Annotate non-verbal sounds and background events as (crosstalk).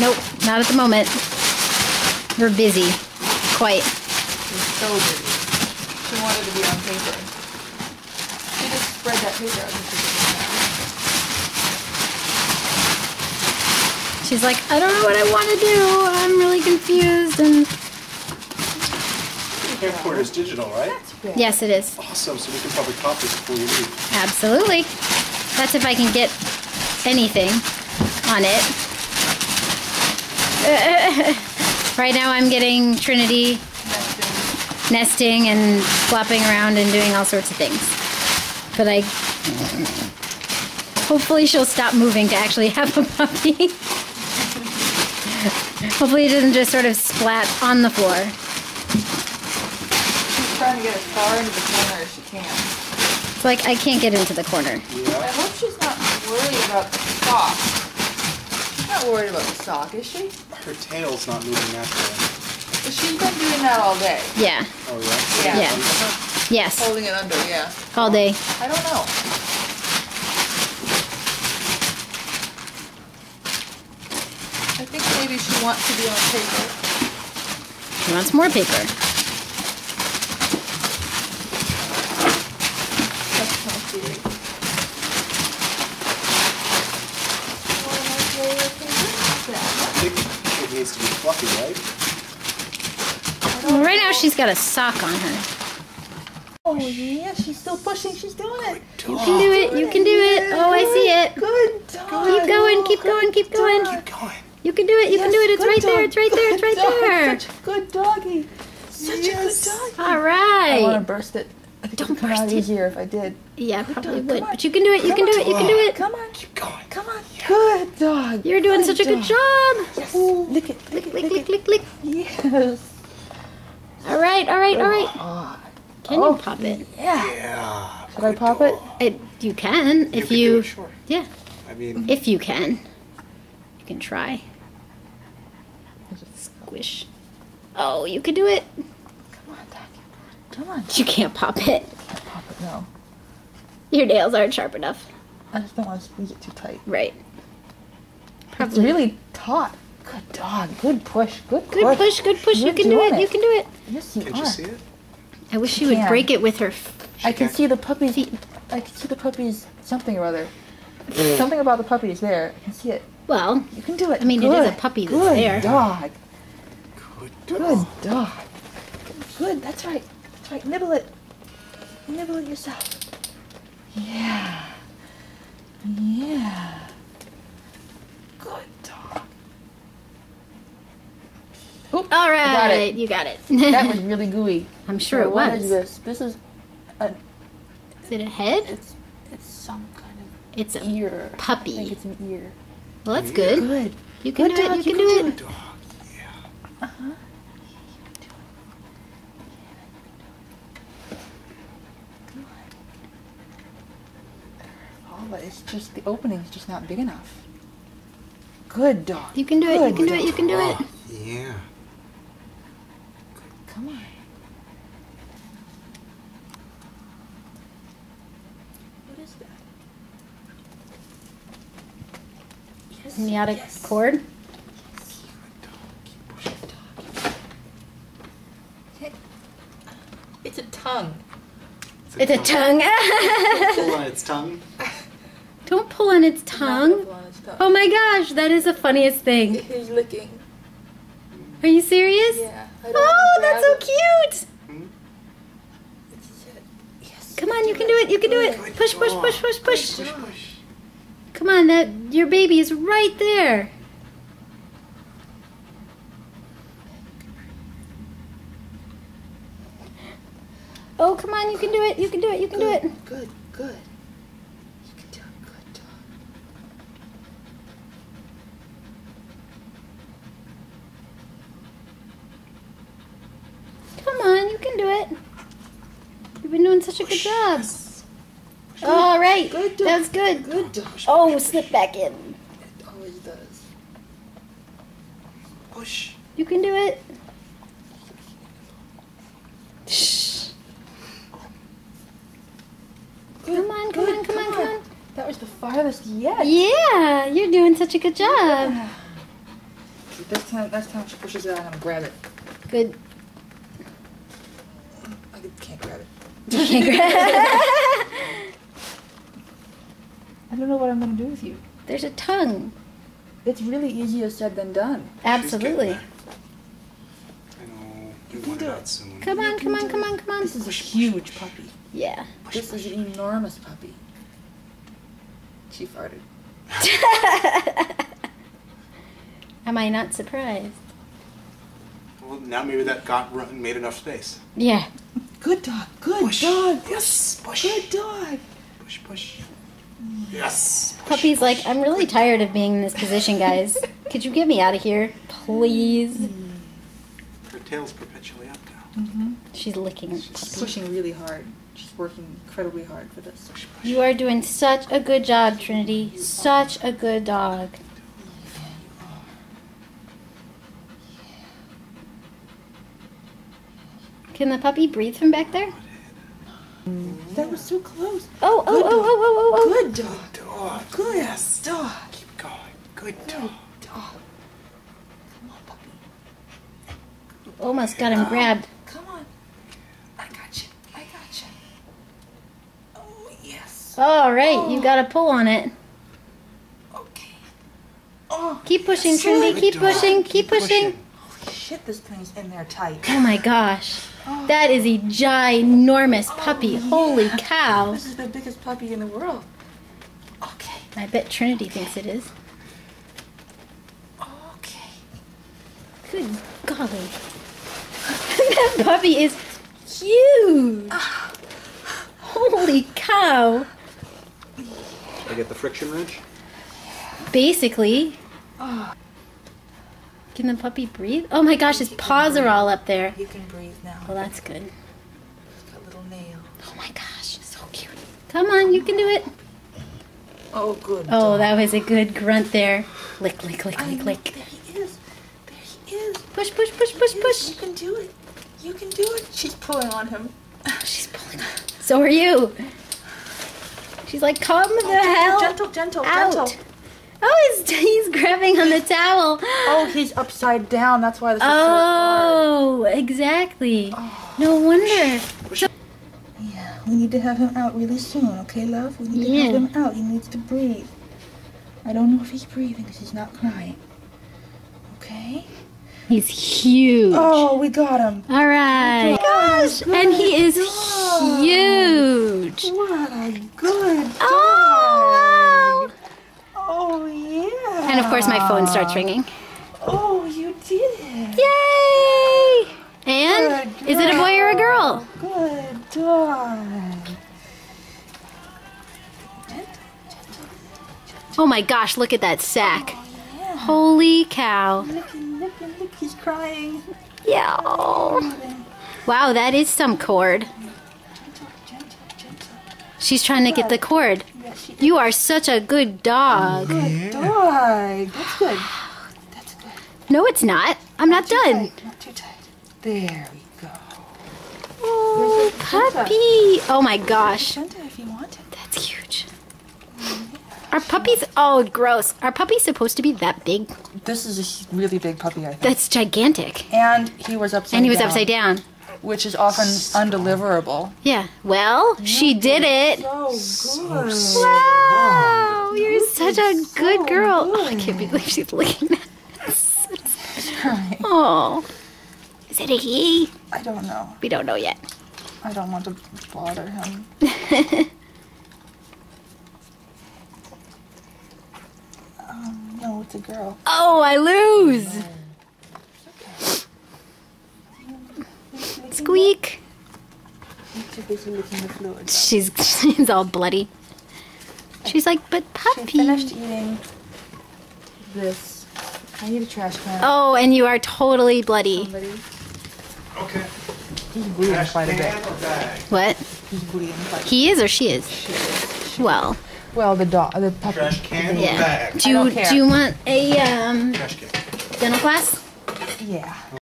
Nope, not at the moment. We're busy. Quite. She's so busy. She wanted to be on paper. She just spread that paper out. she She's like, I don't know what I want to do. I'm really confused. And The is digital, right? yes, it is. Awesome. So we can probably copy this before you leave. Absolutely. That's if I can get anything on it. (laughs) right now I'm getting Trinity Nesting. nesting and flopping around and doing all sorts of things. But I hopefully she'll stop moving to actually (laughs) have a puppy. hopefully it doesn't just sort of splat on the floor. She's trying to get as far into the corner as she can. It's like I can't get into the corner. I hope she's not worried about the sock. She's not worried about the sock, is she? Her tail's not moving naturally. But she's been doing that all day. Yeah. Oh yeah. Yeah. Yeah. Yes. Holding it under, yeah. All day. I don't know. I think maybe she wants to be on paper. She wants more paper. That's my theory. I think it needs to be fluffy, right? Well, right now she's got a sock on her. Oh yeah, she's still pushing. She's doing it. You can do it. You can do it. Oh, I see it. Good dog. Keep going. Keep going. Keep going. Keep going. You can do it. You can do it. It's right there. It's right there. It's right there. Such a good doggy. Such Yes. a good dog. All right. I want to burst it. I Don't it'd come out burst it. easier if I did. Yeah, probably dog, would. But you can do it. You Come can do on. it. You can do it. Come on. Keep going. Come on. Good dog. You're doing such a good job. Yes. Lick it. Lick, Lick it. lick, Lick lick, it. lick, lick. Yes. All right. All right. All right. Can you oh, pop it? yeah. Yeah. Should I pop it? dog. It. You can if can do you. it, sure. Yeah. I mean, If you can. You can try. Squish. Oh, you can do it. Come on, doggy. You can't pop it. Can't Pop it. No. Your nails aren't sharp enough. I just don't want to squeeze it too tight. Right. It's really taut. Good dog. Good push. Good push. Good push, good push. You You're can do doing it. You can do it. Yes, you can't you see it? I wish she would can. break it with her. f- I can can't- see the puppies. I can see the puppies. Something or other. something about the puppy is there. I can see it. Well, You can do it. I mean, it is a Good. puppy that's Good there. dog. Good Good dog. dog. Good. That's right. That's right. Nibble it. Nibble it yourself. Yeah. Yeah. Good dog. Oop, all I got it. you got it. That (laughs) was really gooey. I'm sure it What is was. this? This is a. Is it a head? It's it's some kind of It's a ear. I think puppy. it's an ear. Well, that's good. Good. You can Good do it. dog, You can do it. Dog. Yeah. Uh-huh. Come on. Oh, but it's just the opening's just not big enough. Good dog. You can do it. You can do it. You can do it. Oh, yeah. Come on. What is that? Yes. Amniotic yes. cord. Good dog. Keep pushing. It's a tongue. It's a tongue. Pull (laughs) on its tongue. Don't pull on its tongue. Oh my gosh, that is the funniest thing. He's licking. Are you serious? Yeah. I don't Oh, that's so it. cute. Yes. Come on, you can do it. You can do it. Push, push, push, push, push. Push, push. Come on, that your baby is right there. Oh, come on, you can do it. You can do it. You can do it. Good, good. You can do it. Good dog. Come on, you can do it. You've been doing such a good job. All right. Good. That was good. Good dog. Oh, slip back in. It always does. Push. You can do it. Shh. Come on, come on, come on, come on. That was the farthest yet. Yeah, you're doing such a good job. (sighs) Next time, next time she pushes it out, I'm grab it. Good. I can't grab it. Okay, (laughs) great. I don't know what I'm gonna do with you. There's a tongue. It's really easier said than done. Absolutely. I know. You can do it it. soon. Come on, come on, come on, come on. This is a huge puppy. Yeah. This is an enormous puppy. She farted. (laughs) Am I not surprised? Well, now maybe that got run, made enough space. Yeah. Good dog. Good Push. dog. Yes. Push. Good dog. Push. Push. Yes. Push. Puppy's like, I'm really tired of being in this position, guys. Could you get me out of here, please? Her tail's perpetually up now. Mm-hmm. She's licking her She's puppy. pushing really hard. She's working incredibly hard for this. Push. Push. You are doing such a good job, Trinity. Such a good dog. Can the puppy breathe from back there? That was so close. Oh, oh, oh, oh, oh, oh, oh. Good dog. Good dog. Good Yes. dog. Keep going. Good Good dog. dog. Come on, puppy. Almost got him grabbed. Come on. I got you. I got you. Oh, yes. All right, you oh. got to pull on it. Okay. Oh, Keep pushing, yes. Trinity. Good Keep dog. pushing. Keep pushing. Holy shit, this thing's in there tight. Oh my gosh. That is a ginormous puppy. Oh, Holy cow. This is the biggest puppy in the world. Okay. I bet Trinity thinks it is. Okay. Good golly. (laughs) that puppy is huge. Ah. Holy cow. I get the friction wrench. Basically. Oh, Can the puppy breathe? Oh my gosh, his paws are all up there. you can breathe now. Well, that's good. It's little nail. Oh my gosh, so cute. Come on, you can do it. Oh, good. Oh, dog. that was a good grunt there. Lick, lick, lick, I lick, know. lick. There he is. There he is. Push, push, push, push, Yes, you can do it. You can do it. She's pulling on him. Oh, she's pulling on. So are you. She's like, come the oh, hell Gentle, gentle, out. gentle. Oh, he's, (laughs) he's grabbing on the towel. Oh, he's upside down. That's why this is Oh, exactly. so hard. No wonder. Yeah, we need to have him out really soon, okay, love? We need to have him out. He needs to breathe. I don't know if he's breathing because he's not crying. Okay? He's huge. Oh, we got him. All right. Oh gosh, and he is dog. huge. What a good dog. Oh, wow. Oh, yeah. And of course, my phone starts ah. ringing. Oh, you did it. Yay! And is it a boy or a girl? Good dog. Oh my gosh, look at that sack. Yeah. Holy cow. Look, look, look, he's crying. Yeah. Wow, that is some cord. She's trying to get the cord. Yes, she You are such a good dog. Good dog. That's good. That's good. No, it's not. I'm not Too done. tight, Not too tight. There we go. Oh, There's a Santa. puppy. Oh my gosh. Santa, if you want it. That's huge. Mm-hmm. Are puppies, oh, gross. Are puppies supposed to be that big? This is a really big puppy, I think. That's gigantic. and he was upside And he was down, upside down. Which is often undeliverable. Yeah. Well, she did it. So good. Wow. You're such a good so girl. Oh, I can't believe she's looking at us. Right. Oh. Is it a he? I don't know. We don't know yet. I don't want to bother him. (laughs) Um, no, it's a girl. Oh, I lose. Squeak. He's too busy licking the fluid. She's (laughs) she's all bloody. She's like, but She puppy. finished eating this. I need a trash can. Oh, and you are totally bloody. Somebody. Okay. He's bleeding quite a bit. or bag? What? He's bleeding quite He is or she is? bit. Well, Well, the dog, the puppy. Trash can or yeah. bag? Do you don't care. do you want a um Trash can. dental class? Yeah.